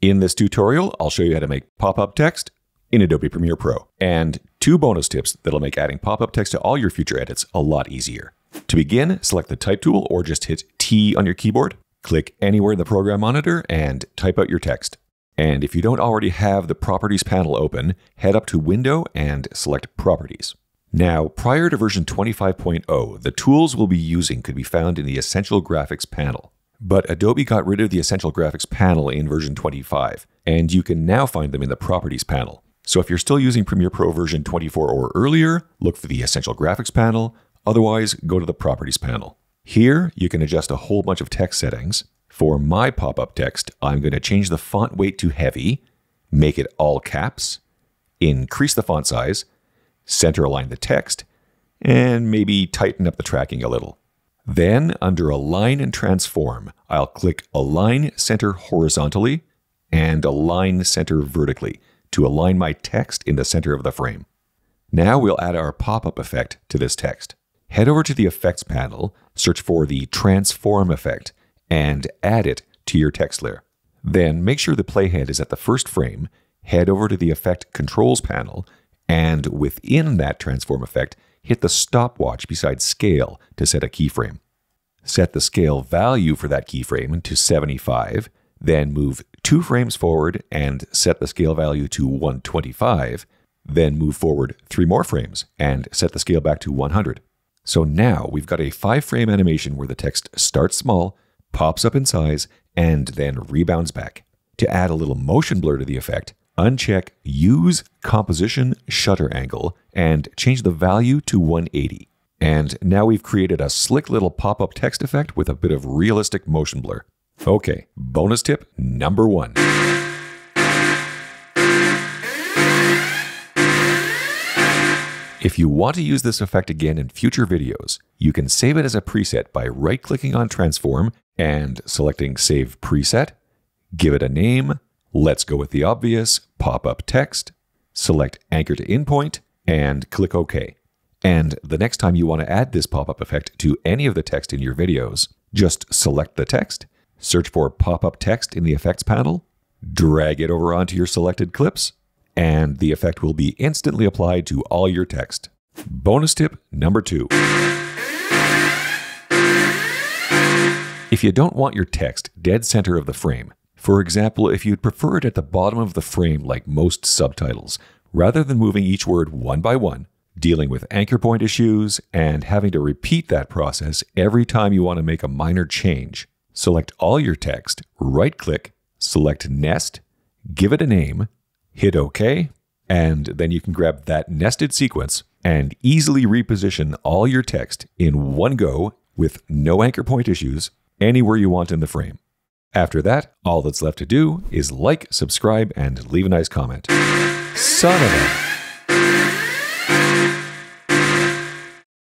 In this tutorial, I'll show you how to make pop-up text in Adobe Premiere Pro, and two bonus tips that'll make adding pop-up text to all your future edits a lot easier. To begin, select the Type tool or just hit T on your keyboard. Click anywhere in the program monitor and type out your text. And if you don't already have the Properties panel open, head up to Window and select Properties. Now, prior to version 25.0, the tools we'll be using could be found in the Essential Graphics panel. But Adobe got rid of the Essential Graphics panel in version 25, and you can now find them in the Properties panel. So if you're still using Premiere Pro version 24 or earlier, look for the Essential Graphics panel, otherwise go to the Properties panel. Here, you can adjust a whole bunch of text settings. For my pop-up text, I'm going to change the font weight to heavy, make it all caps, increase the font size, center align the text, and maybe tighten up the tracking a little. Then, under Align and Transform, I'll click Align Center Horizontally and Align Center Vertically to align my text in the center of the frame. Now we'll add our pop-up effect to this text. Head over to the Effects panel, search for the Transform effect, and add it to your text layer. Then make sure the playhead is at the first frame, head over to the Effect Controls panel, and within that transform effect, hit the stopwatch beside scale to set a keyframe. Set the scale value for that keyframe to 75, then move two frames forward and set the scale value to 125, then move forward three more frames and set the scale back to 100. So now we've got a five frame animation where the text starts small, pops up in size, and then rebounds back. To add a little motion blur to the effect, uncheck Use Composition Shutter Angle and change the value to 180. And now we've created a slick little pop-up text effect with a bit of realistic motion blur. Okay, bonus tip number one. If you want to use this effect again in future videos, you can save it as a preset by right-clicking on Transform and selecting Save Preset, give it a name, let's go with the obvious, pop-up text, select Anchor to In Point, and click OK. And the next time you want to add this pop-up effect to any of the text in your videos, just select the text, search for pop-up text in the Effects panel, drag it over onto your selected clips, and the effect will be instantly applied to all your text. Bonus tip number two. If you don't want your text dead center of the frame, for example, if you'd prefer it at the bottom of the frame like most subtitles, rather than moving each word one by one, dealing with anchor point issues, and having to repeat that process every time you want to make a minor change, select all your text, right click, select Nest, give it a name, hit OK, and then you can grab that nested sequence and easily reposition all your text in one go with no anchor point issues anywhere you want in the frame. After that, all that's left to do is like, subscribe, and leave a nice comment. Son of a...